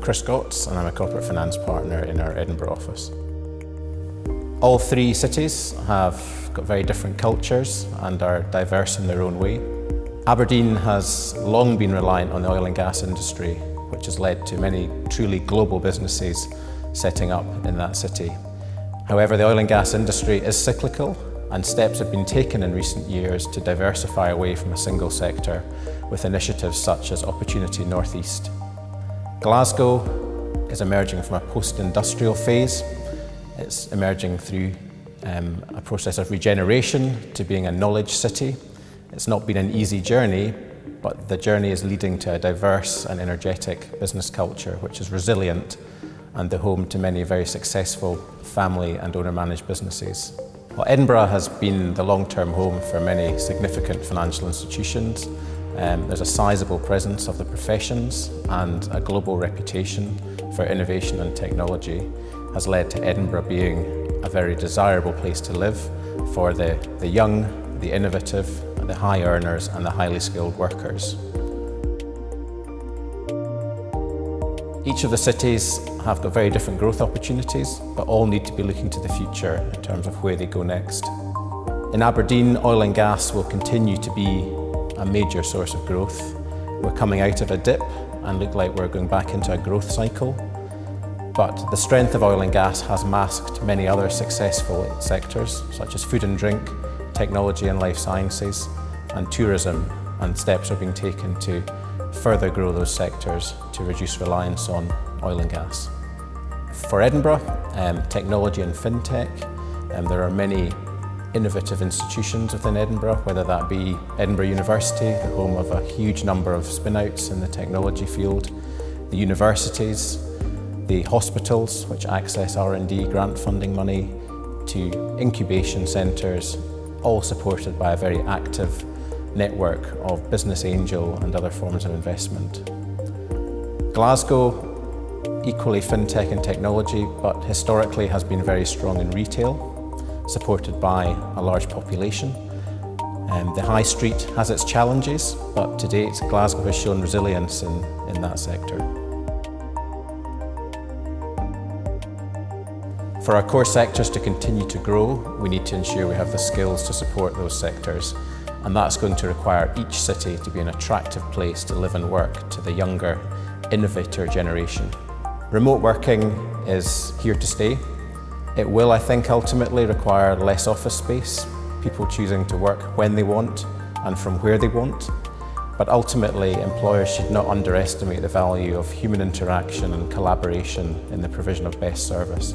Chris Gotts and I'm a corporate finance partner in our Edinburgh office. All three cities have got very different cultures and are diverse in their own way. Aberdeen has long been reliant on the oil and gas industry, which has led to many truly global businesses setting up in that city. However, the oil and gas industry is cyclical and steps have been taken in recent years to diversify away from a single sector with initiatives such as Opportunity Northeast. Glasgow is emerging from a post-industrial phase. It's emerging through um, a process of regeneration to being a knowledge city. It's not been an easy journey, but the journey is leading to a diverse and energetic business culture which is resilient and the home to many very successful family and owner-managed businesses. Well, Edinburgh has been the long-term home for many significant financial institutions um, there's a sizable presence of the professions and a global reputation for innovation and technology has led to Edinburgh being a very desirable place to live for the, the young, the innovative, the high earners and the highly skilled workers. Each of the cities have got very different growth opportunities, but all need to be looking to the future in terms of where they go next. In Aberdeen, oil and gas will continue to be a major source of growth. We're coming out of a dip and look like we're going back into a growth cycle. But the strength of oil and gas has masked many other successful sectors, such as food and drink, technology and life sciences, and tourism, and steps are being taken to further grow those sectors to reduce reliance on oil and gas. For Edinburgh, um, technology and fintech, um, there are many innovative institutions within Edinburgh, whether that be Edinburgh University, the home of a huge number of spin-outs in the technology field, the universities, the hospitals, which access R&D grant funding money, to incubation centres, all supported by a very active network of business angel and other forms of investment. Glasgow, equally fintech and technology, but historically has been very strong in retail supported by a large population. Um, the high street has its challenges, but to date Glasgow has shown resilience in, in that sector. For our core sectors to continue to grow, we need to ensure we have the skills to support those sectors and that's going to require each city to be an attractive place to live and work to the younger, innovator generation. Remote working is here to stay it will, I think, ultimately require less office space, people choosing to work when they want and from where they want. But ultimately, employers should not underestimate the value of human interaction and collaboration in the provision of best service.